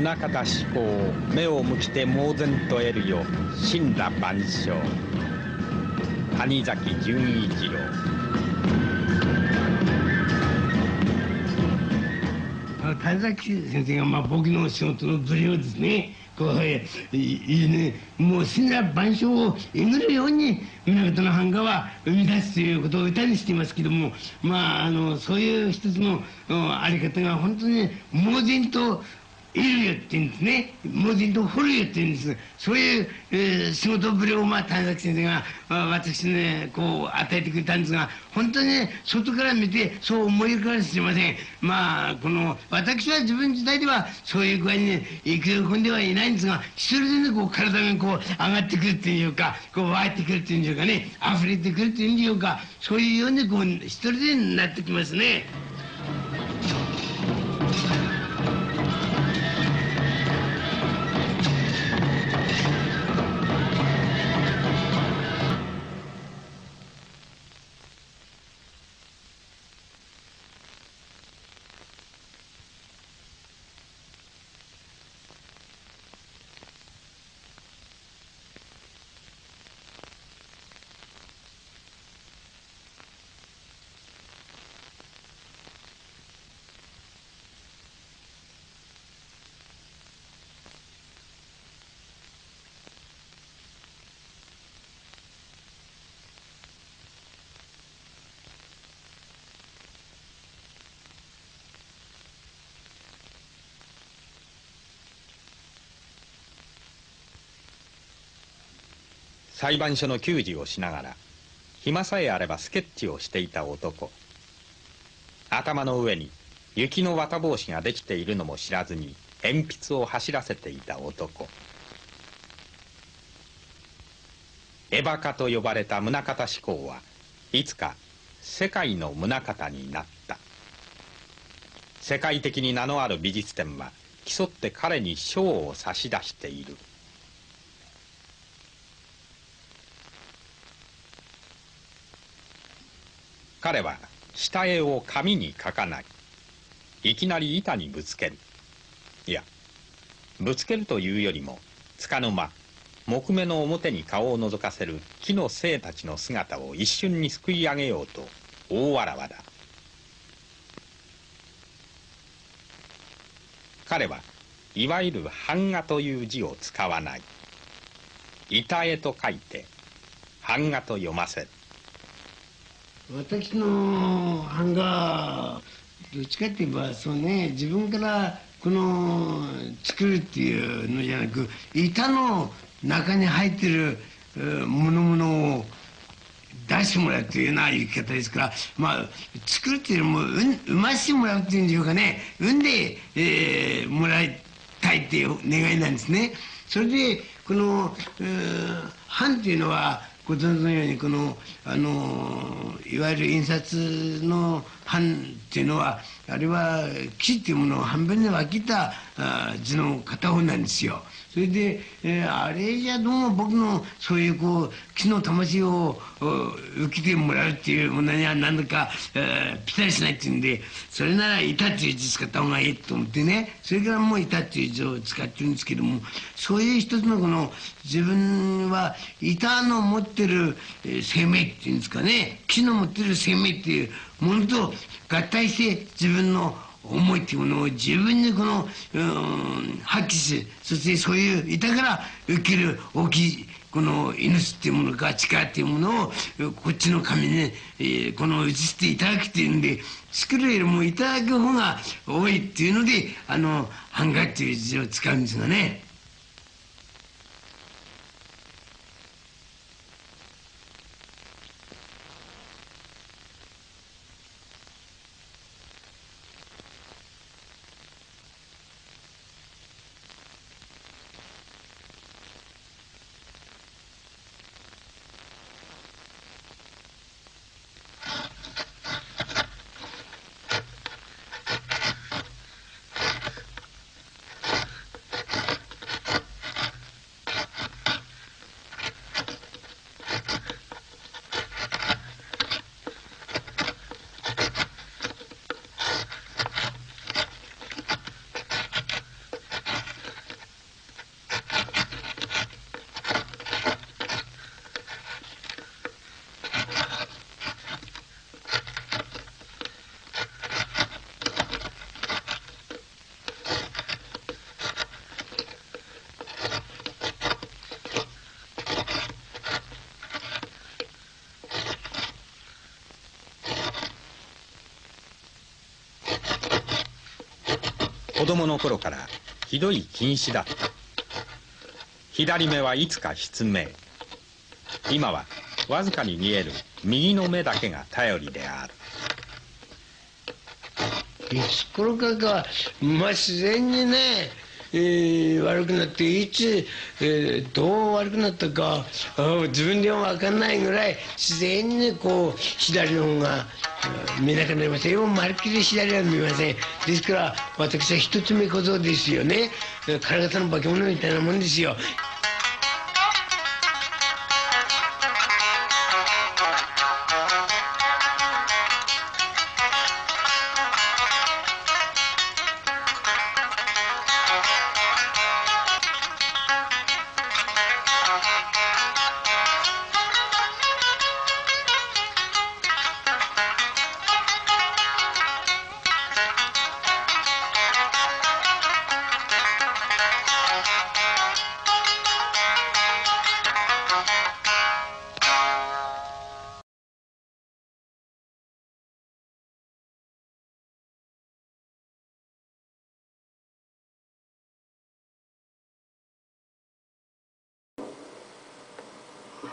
宗像志向目を向きて猛然と得るよ死んだ万象。谷崎潤一郎。谷崎先生がまあ僕の仕事のブレをですねこういいねもう死んだ万象を祈るように源の版画は生み出すということを歌にしていますけどもまああのそういう一つのあり方が本当に猛然といるよって言うんですね。文字と掘るよって言うんです。そういう、えー、仕事ぶりを、まあ、谷崎先生が、まあ、私ね、こう、与えてくれたんですが、本当にね、外から見て、そう思い浮かべすいません。まあ、この、私は自分自体では、そういう具合にね、生き込んではいないんですが、一人でね、こう、体がこう、上がってくるっていうか、こう、湧いてくるっていうんでしょうかね、溢れてくるっていうんでしょうか、そういうように、こう、一人でなってきますね。裁判所の給仕をしながら暇さえあればスケッチをしていた男。頭の上に雪の綿帽子ができているのも知らずに鉛筆を走らせていた男。エバカと呼ばれた宗像志功はいつか世界の宗像になった。世界的に名のある美術展は競って彼に賞を差し出している。彼は下絵を紙に描かない。いきなり板にぶつける。いやぶつけるというよりもつかの間木目の表に顔を覗かせる木の精たちの姿を一瞬にすくい上げようと大わらわだ。彼はいわゆる版画という字を使わない。板絵と書いて版画と読ませる。私の版画どっちかって言えばそうね自分からこの作るっていうのじゃなく板の中に入ってるものものを出してもらうっていうような言い方ですからまあ作るっていうのも生ましてもらうっていうんでしょうかね産んで、えー、もらいたいっていう願いなんですね。それでこの、えー、版っていうのはご存知のようにこのあのいわゆる印刷の版っていうのはあれは木っていうものを半分に分けた図の片方なんですよ。それで、えー、あれじゃどうも僕のそういうこう木の魂を受けてもらうっていうものには何だか、えー、ぴったりしないっていうんでそれなら板っていう字使った方がいいと思ってねそれからもう板っていう字を使ってるんですけどもそういう一つのこの自分は板の持ってる生命っていうんですかね木の持ってる生命っていうものと合体して自分の思いっていうものを自分にこの、うん、発揮しそしてそういう板から受ける大きいこの命っていうものか力っていうものをこっちの紙に、えー、この移していただくっていうんで作るよりもいただく方が多いっていうのであの版画っていう字を使うんですがね。供の頃からひどい近視だった。左目はいつか失明。今はわずかに見える右の目だけが頼りである。いつ頃かか、まあ、自然にね、えー、悪くなっていつ、えー、どう悪くなったか自分では分かんないぐらい自然にこう左の方が見なくなりません。よまるっきり左は見ません。ですから私は一つ目小僧ですよね。体の化け物みたいなもんですよ。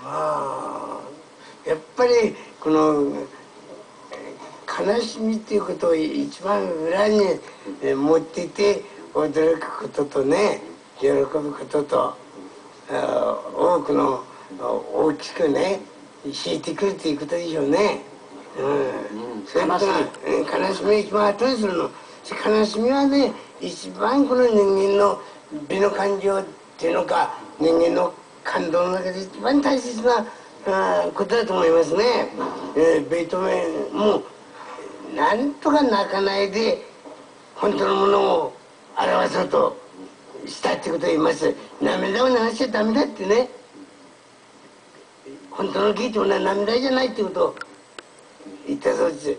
まあやっぱりこの悲しみっていうことを一番裏に持っていて驚くこととね喜ぶことと多くの大きくね引いてくるっていうことでしょうね。うん、それ悲しみ悲しみが一番後にするの悲しみはね一番この人間の美の感情っていうのか人間の感動の中で一番大切なあことだと思いますね。えー、ベートーベンもなんとか泣かないで本当のものを表そうとしたってことを言います。涙を流しちゃダメだってね。本当の芸ってものは涙じゃないってことを言ったそうです。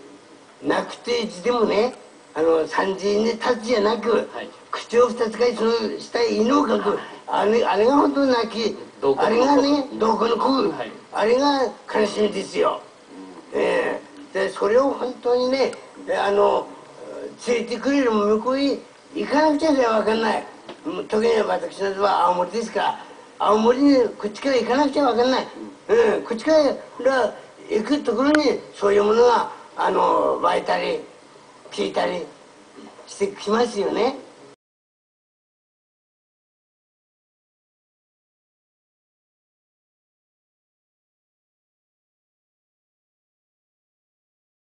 なくていつでもねあの三時に立つじゃなく、はい、口を二つかいその下へ犬をかくあれあれが本当の泣きあれがねどこの子、はい、あれが悲しみですよ、うん、えー、でそれを本当にねあの連れてくれる向こうに行かなくちゃ分かんない。特に私のは青森ですから青森にこっちから行かなくちゃ分かんない、うん、こっちから行くところにそういうものがあの湧いたり聞いたりしてきますよね。